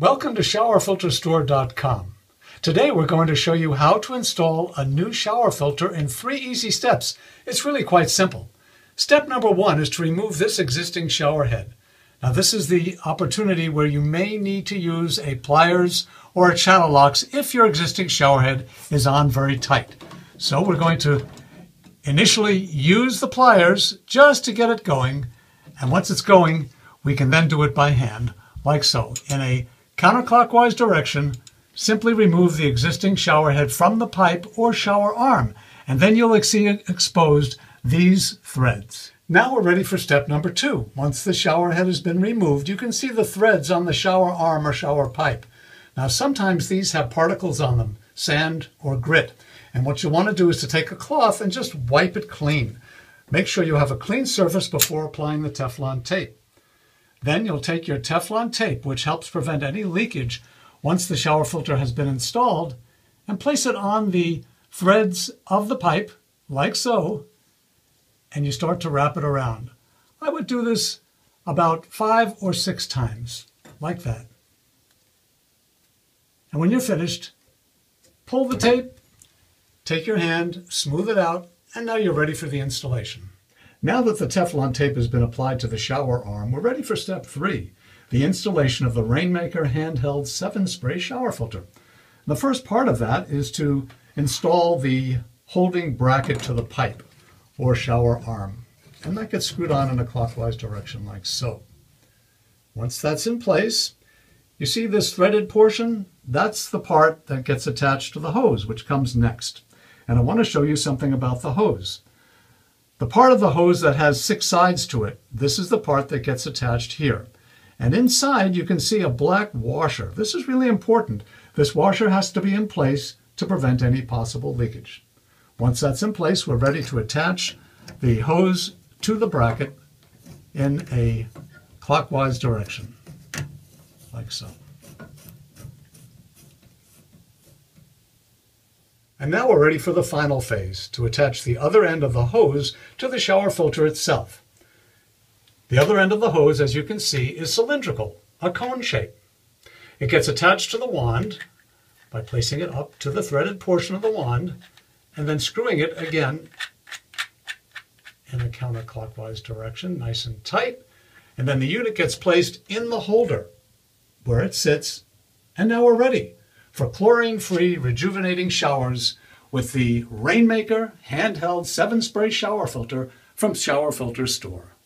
Welcome to showerfilterstore.com. Today we're going to show you how to install a new shower filter in three easy steps. It's really quite simple. Step number one is to remove this existing shower head. Now this is the opportunity where you may need to use a pliers or a channel locks if your existing shower head is on very tight. So we're going to initially use the pliers just to get it going and once it's going we can then do it by hand like so in a counterclockwise direction, simply remove the existing shower head from the pipe or shower arm, and then you'll see exposed these threads. Now we're ready for step number two. Once the shower head has been removed, you can see the threads on the shower arm or shower pipe. Now sometimes these have particles on them, sand or grit, and what you want to do is to take a cloth and just wipe it clean. Make sure you have a clean surface before applying the Teflon tape. Then you'll take your Teflon tape, which helps prevent any leakage once the shower filter has been installed, and place it on the threads of the pipe, like so, and you start to wrap it around. I would do this about five or six times, like that. And when you're finished, pull the tape, take your hand, smooth it out, and now you're ready for the installation. Now that the Teflon tape has been applied to the shower arm, we're ready for step three, the installation of the Rainmaker handheld 7-spray shower filter. The first part of that is to install the holding bracket to the pipe or shower arm. And that gets screwed on in a clockwise direction like so. Once that's in place, you see this threaded portion? That's the part that gets attached to the hose, which comes next. And I want to show you something about the hose. The part of the hose that has six sides to it, this is the part that gets attached here. And inside you can see a black washer. This is really important. This washer has to be in place to prevent any possible leakage. Once that's in place, we're ready to attach the hose to the bracket in a clockwise direction, like so. And now we're ready for the final phase, to attach the other end of the hose to the shower filter itself. The other end of the hose, as you can see, is cylindrical, a cone shape. It gets attached to the wand by placing it up to the threaded portion of the wand and then screwing it again in a counterclockwise direction, nice and tight. And then the unit gets placed in the holder where it sits. And now we're ready for chlorine-free rejuvenating showers with the Rainmaker handheld 7-spray shower filter from Shower Filter Store.